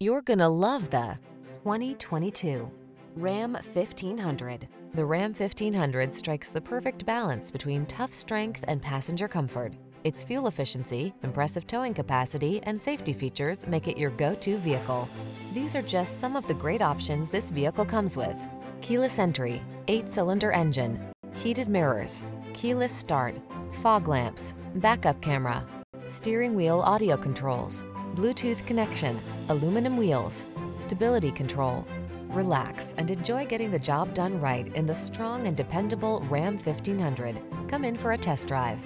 You're gonna love the 2022 Ram 1500. The Ram 1500 strikes the perfect balance between tough strength and passenger comfort. Its fuel efficiency, impressive towing capacity, and safety features make it your go-to vehicle. These are just some of the great options this vehicle comes with. Keyless entry, eight-cylinder engine, heated mirrors, keyless start, fog lamps, backup camera, steering wheel audio controls, Bluetooth connection, aluminum wheels, stability control. Relax and enjoy getting the job done right in the strong and dependable Ram 1500. Come in for a test drive.